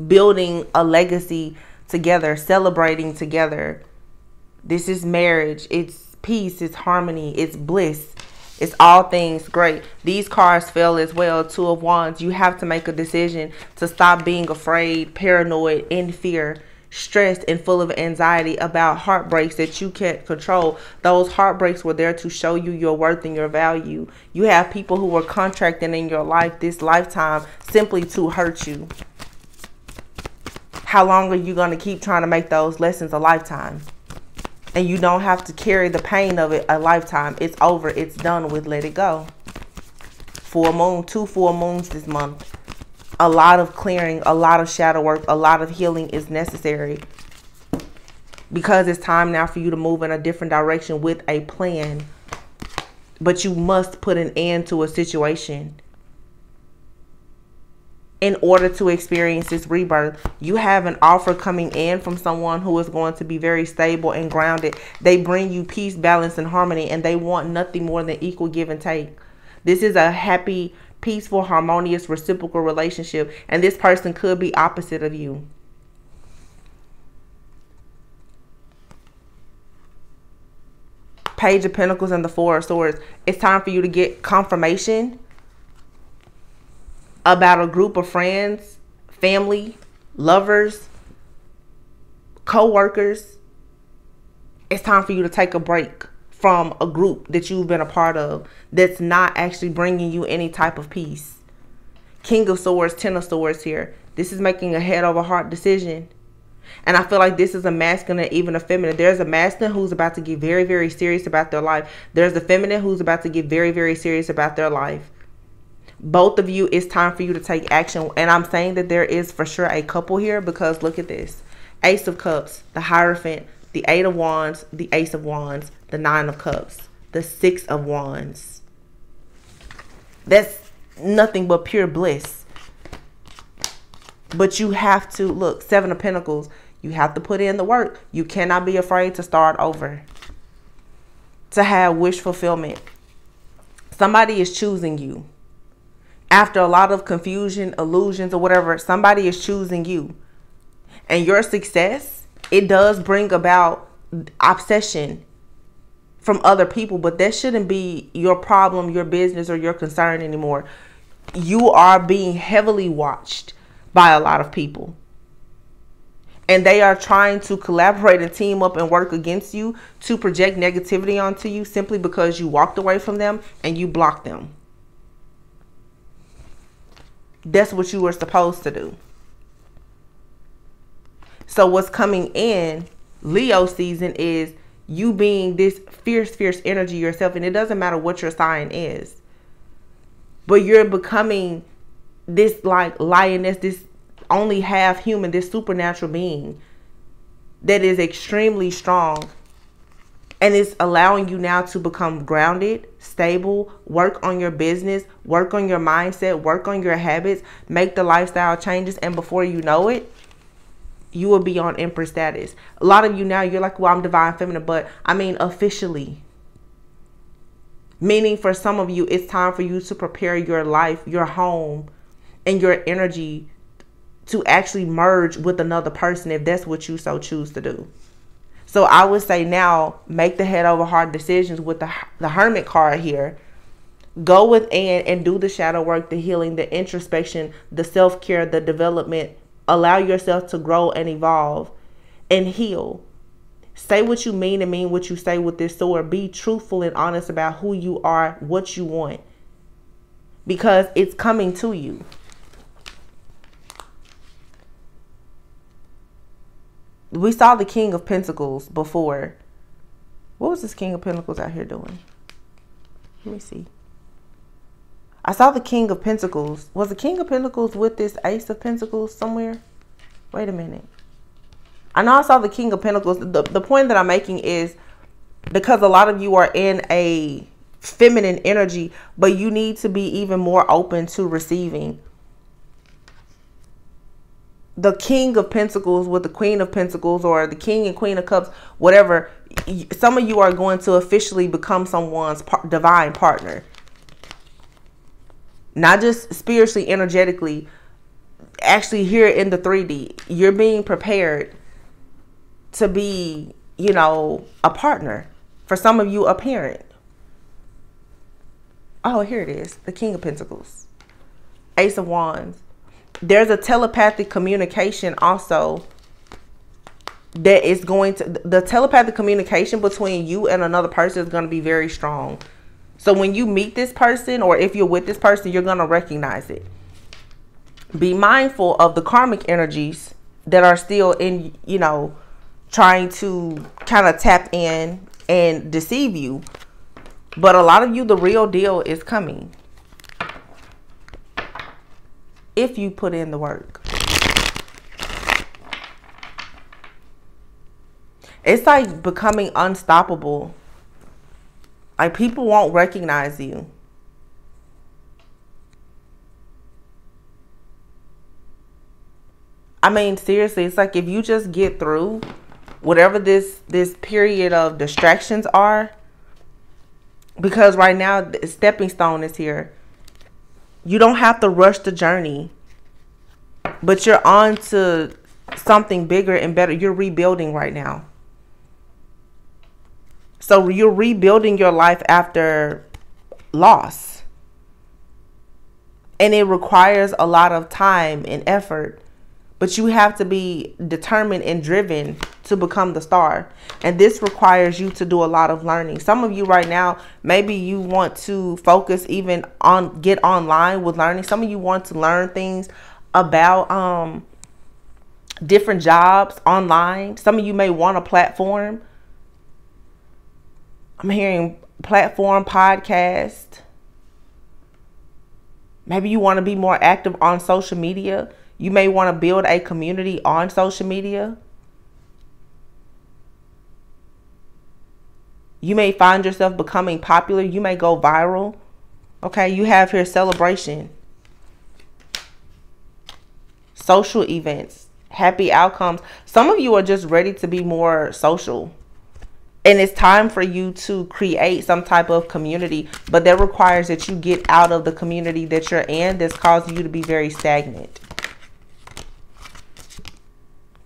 Building a legacy together, celebrating together. This is marriage. It's peace. It's harmony. It's bliss. It's all things great. These cards fell as well. Two of Wands. You have to make a decision to stop being afraid, paranoid, in fear, stressed, and full of anxiety about heartbreaks that you can't control. Those heartbreaks were there to show you your worth and your value. You have people who were contracting in your life this lifetime simply to hurt you. How long are you going to keep trying to make those lessons a lifetime? and you don't have to carry the pain of it a lifetime. It's over. It's done with. Let it go. Full moon, two full moons this month. A lot of clearing, a lot of shadow work, a lot of healing is necessary. Because it's time now for you to move in a different direction with a plan. But you must put an end to a situation in order to experience this rebirth. You have an offer coming in from someone who is going to be very stable and grounded. They bring you peace, balance, and harmony, and they want nothing more than equal give and take. This is a happy, peaceful, harmonious, reciprocal relationship, and this person could be opposite of you. Page of Pentacles and the Four of Swords. It's time for you to get confirmation about a group of friends, family, lovers, co-workers, it's time for you to take a break from a group that you've been a part of that's not actually bringing you any type of peace. King of Swords, Ten of Swords here. This is making a head over heart decision. And I feel like this is a masculine, even a feminine. There's a masculine who's about to get very, very serious about their life. There's a feminine who's about to get very, very serious about their life both of you it's time for you to take action. And i'm saying that there is for sure a couple here because look at this. Ace of cups the hierophant the eight of wands the ace of wands the nine of cups the six of wands. That's nothing but pure bliss. But you have to look seven of pentacles you have to put in the work. You cannot be afraid to start over to have wish fulfillment. Somebody is choosing you after a lot of confusion, illusions, or whatever, somebody is choosing you. And your success, it does bring about obsession from other people, but that shouldn't be your problem, your business, or your concern anymore. You are being heavily watched by a lot of people. And they are trying to collaborate and team up and work against you to project negativity onto you simply because you walked away from them and you blocked them. That's what you were supposed to do. So what's coming in Leo season is you being this fierce, fierce energy yourself. And it doesn't matter what your sign is. But you're becoming this like lioness, this only half human, this supernatural being that is extremely strong and it's allowing you now to become grounded, stable, work on your business, work on your mindset, work on your habits, make the lifestyle changes. And before you know it, you will be on empress status. A lot of you now, you're like, well, I'm divine feminine, but I mean officially. Meaning for some of you, it's time for you to prepare your life, your home, and your energy to actually merge with another person if that's what you so choose to do. So I would say now make the head over heart decisions with the the hermit card here. Go within and do the shadow work, the healing, the introspection, the self-care, the development. Allow yourself to grow and evolve and heal. Say what you mean and mean what you say with this sword. Be truthful and honest about who you are, what you want. Because it's coming to you. We saw the King of Pentacles before. What was this King of Pentacles out here doing? Let me see. I saw the King of Pentacles. Was the King of Pentacles with this Ace of Pentacles somewhere? Wait a minute. I know I saw the King of Pentacles. The, the point that I'm making is because a lot of you are in a feminine energy, but you need to be even more open to receiving. The King of Pentacles with the Queen of Pentacles or the King and Queen of Cups, whatever, some of you are going to officially become someone's par divine partner. Not just spiritually, energetically, actually here in the 3D. You're being prepared to be, you know, a partner. For some of you, a parent. Oh, here it is. The King of Pentacles. Ace of Wands. There's a telepathic communication also that is going to the telepathic communication between you and another person is going to be very strong. So when you meet this person or if you're with this person, you're going to recognize it. Be mindful of the karmic energies that are still in, you know, trying to kind of tap in and deceive you. But a lot of you, the real deal is coming. If you put in the work. It's like becoming unstoppable. Like people won't recognize you. I mean, seriously, it's like if you just get through whatever this this period of distractions are because right now the stepping stone is here you don't have to rush the journey but you're on to something bigger and better. You're rebuilding right now. So you're rebuilding your life after loss. And it requires a lot of time and effort but you have to be determined and driven to become the star. And this requires you to do a lot of learning. Some of you right now, maybe you want to focus even on get online with learning. Some of you want to learn things about um different jobs online. Some of you may want a platform. I'm hearing platform podcast. Maybe you want to be more active on social media. You may want to build a community on social media. You may find yourself becoming popular. You may go viral. Okay, you have here celebration, social events, happy outcomes. Some of you are just ready to be more social. And it's time for you to create some type of community, but that requires that you get out of the community that you're in that's causing you to be very stagnant.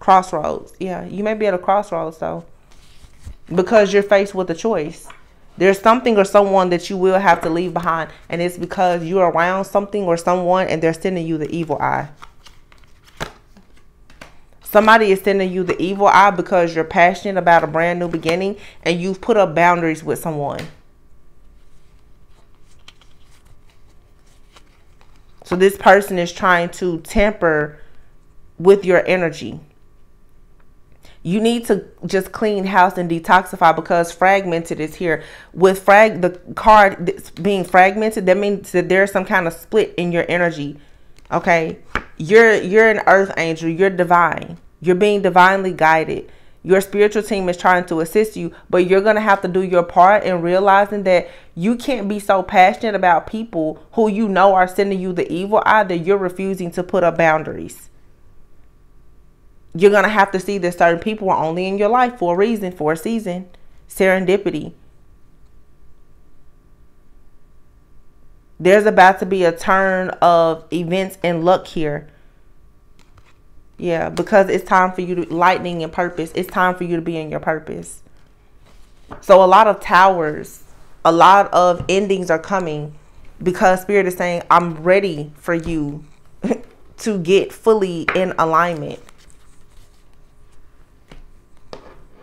Crossroads. Yeah, you may be at a crossroads though. Because you're faced with a choice. There's something or someone that you will have to leave behind. And it's because you're around something or someone and they're sending you the evil eye. Somebody is sending you the evil eye because you're passionate about a brand new beginning and you've put up boundaries with someone. So this person is trying to tamper with your energy you need to just clean house and detoxify because fragmented is here. With frag the card being fragmented that means that there's some kind of split in your energy okay? You're you're an earth angel. You're divine. You're being divinely guided. Your spiritual team is trying to assist you but you're going to have to do your part in realizing that you can't be so passionate about people who you know are sending you the evil eye that you're refusing to put up boundaries you're going to have to see that certain people are only in your life for a reason, for a season. Serendipity. There's about to be a turn of events and luck here. Yeah, because it's time for you to lightning and purpose. It's time for you to be in your purpose. So a lot of towers, a lot of endings are coming because spirit is saying, I'm ready for you to get fully in alignment.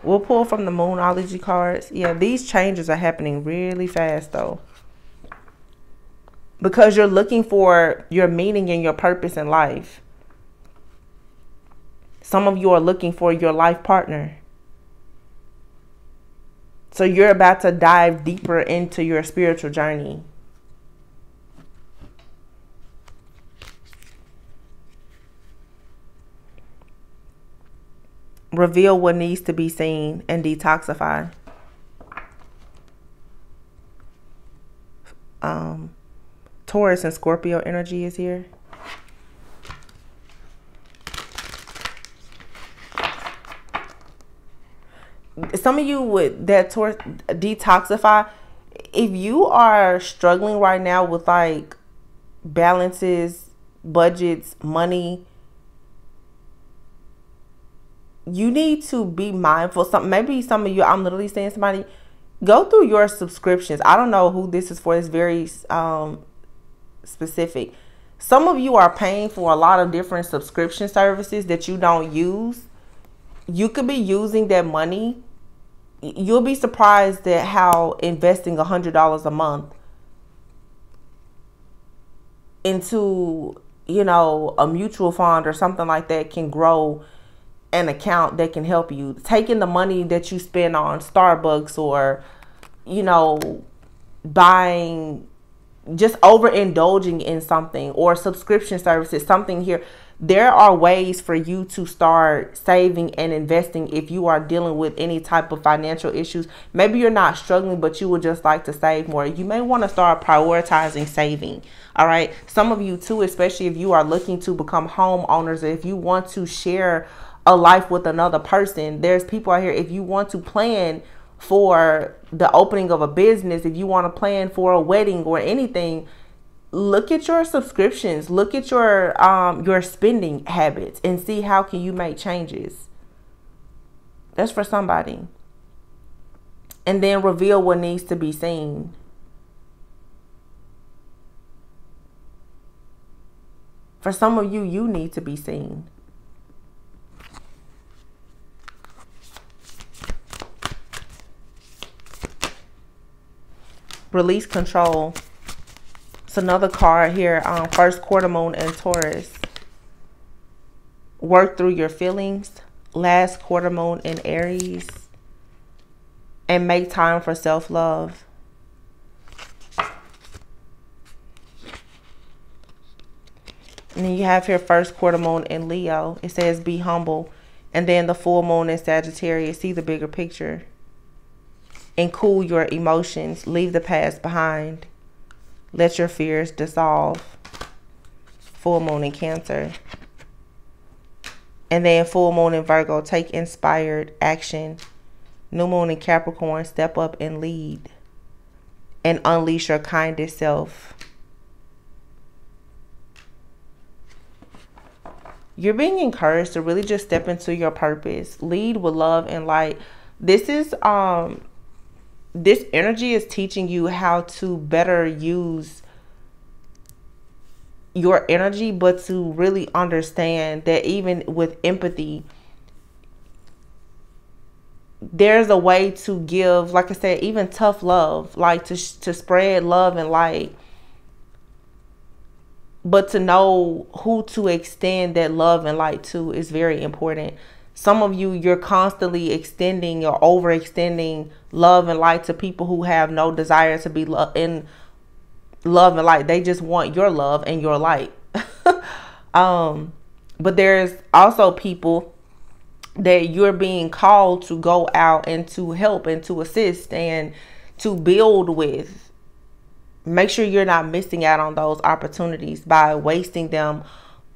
We'll pull from the Moonology cards. Yeah, these changes are happening really fast though. Because you're looking for your meaning and your purpose in life. Some of you are looking for your life partner. So you're about to dive deeper into your spiritual journey. Reveal what needs to be seen and detoxify. Um, Taurus and Scorpio energy is here. Some of you would that Taurus detoxify. If you are struggling right now with like balances, budgets, money, you need to be mindful. Some maybe some of you, I'm literally saying somebody, go through your subscriptions. I don't know who this is for. It's very um, specific. Some of you are paying for a lot of different subscription services that you don't use. You could be using that money. You'll be surprised at how investing a hundred dollars a month into you know a mutual fund or something like that can grow an account that can help you. Taking the money that you spend on Starbucks or, you know, buying, just overindulging in something or subscription services, something here. There are ways for you to start saving and investing if you are dealing with any type of financial issues. Maybe you're not struggling, but you would just like to save more. You may want to start prioritizing saving. All right. Some of you, too, especially if you are looking to become homeowners, if you want to share a life with another person. There's people out here, if you want to plan for the opening of a business, if you want to plan for a wedding or anything, look at your subscriptions, look at your um your spending habits and see how can you make changes. That's for somebody. And then reveal what needs to be seen. For some of you, you need to be seen. Release control. It's another card here. Um, first quarter moon and Taurus. Work through your feelings. Last quarter moon in Aries. And make time for self-love. And then you have here first quarter moon in Leo. It says be humble. And then the full moon in Sagittarius. See the bigger picture and cool your emotions. Leave the past behind. Let your fears dissolve. Full moon in Cancer. And then full moon in Virgo, take inspired action. New moon in Capricorn, step up and lead. And unleash your kindest self. You're being encouraged to really just step into your purpose. Lead with love and light. This is um this energy is teaching you how to better use your energy, but to really understand that even with empathy, there's a way to give, like I said, even tough love, like to to spread love and light, but to know who to extend that love and light to is very important. Some of you, you're constantly extending or overextending love and light to people who have no desire to be lo- in love and light. They just want your love and your light. um, but there's also people that you're being called to go out and to help and to assist and to build with. Make sure you're not missing out on those opportunities by wasting them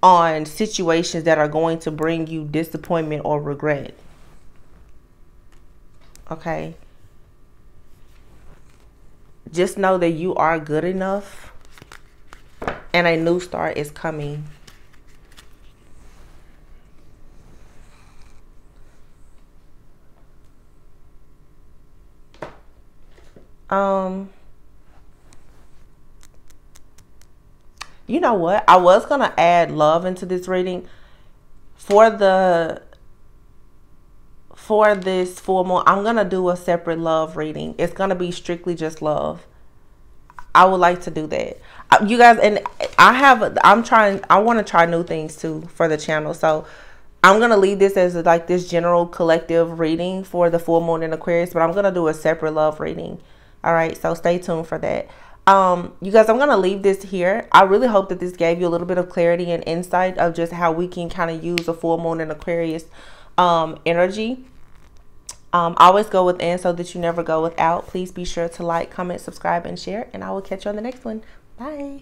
on situations that are going to bring you disappointment or regret. Okay. Just know that you are good enough and a new start is coming. Um you know what? I was going to add love into this reading for the for this full moon. I'm going to do a separate love reading. It's going to be strictly just love. I would like to do that. Uh, you guys and I have I'm trying I want to try new things too for the channel. So I'm going to leave this as like this general collective reading for the full moon in Aquarius, but I'm going to do a separate love reading. All right, so stay tuned for that um you guys i'm gonna leave this here i really hope that this gave you a little bit of clarity and insight of just how we can kind of use a full moon in aquarius um, energy. Um, always go within so that you never go without. Please be sure to like, comment, subscribe, and share. And I will catch you on the next one. Bye.